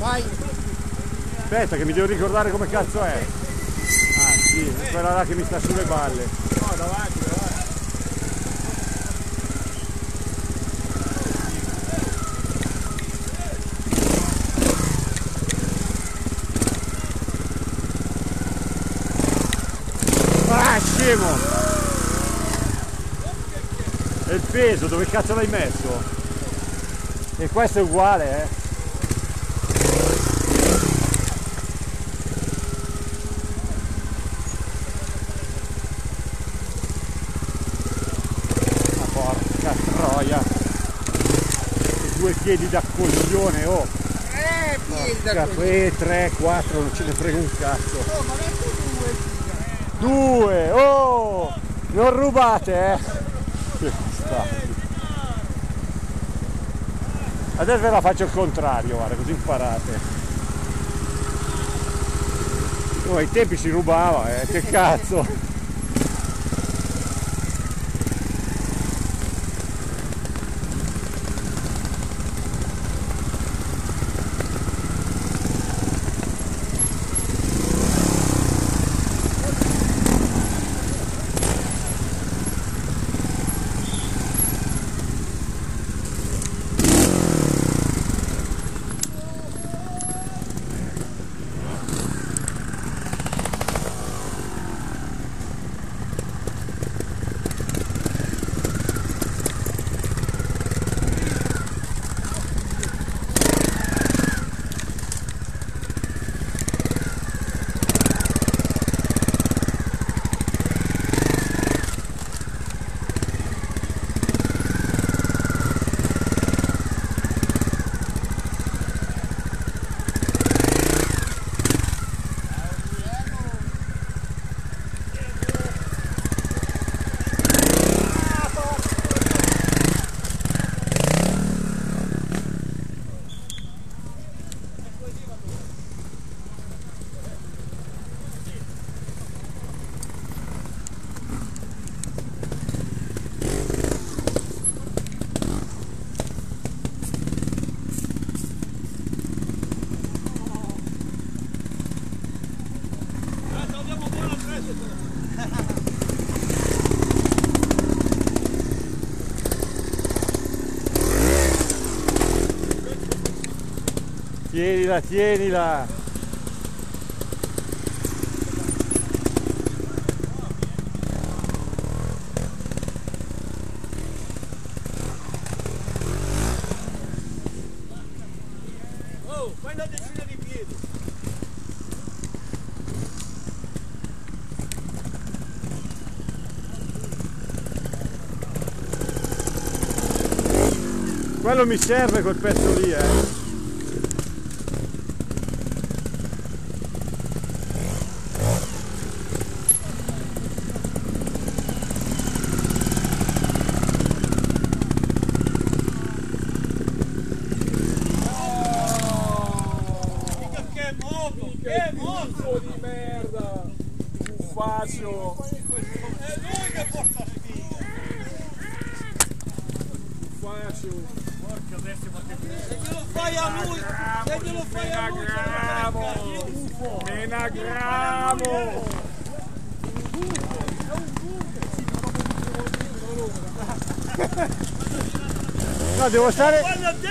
Vai. Aspetta che mi devo ricordare come cazzo è. Ah sì, quella là che mi sta sulle balle. No, davanti, davanti. Ah scemo! E il peso, dove cazzo l'hai messo? E questo è uguale, eh? Ma porca troia! Due piedi da coglione, oh! Eh, piedi da Cazzo, quelli. e 3, 4, non ce ne frega un cazzo. Oh, ma due, figa. Due, oh! Non rubate, eh! Adesso ve la faccio il contrario, guarda, così imparate. Oh, ai tempi si rubava, eh, che cazzo! Tienila, tienila! Oh, fai una decina di piedi. Quello mi serve quel pezzo lì, eh! Mica che moto, che moto di merda. Uffacio. È lui che porta sfiga. Uffacio. Porca bestia, ma che Se glielo fai a lui, se glielo fai a lui, Menagramo! Menagramo! No, devo stare,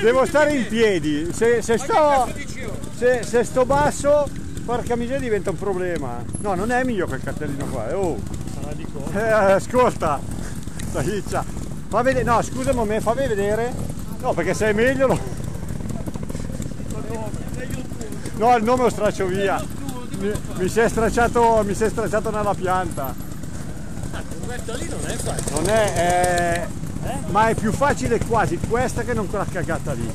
devo stare in piedi. Se, se sto, se, se sto basso, porca miseria diventa un problema. No, non è mio quel cartellino qua. eh, Oh. Eh, ascolta, Tahiccia, fa vedere, no scusa un momento, fammi vedere. No, perché se è meglio lo... No, il nome lo straccio via. Mi, mi si è stracciato, mi si è stracciato nella pianta. Questo lì non è facile. Non è, è- ma è più facile quasi questa che non quella cagata lì.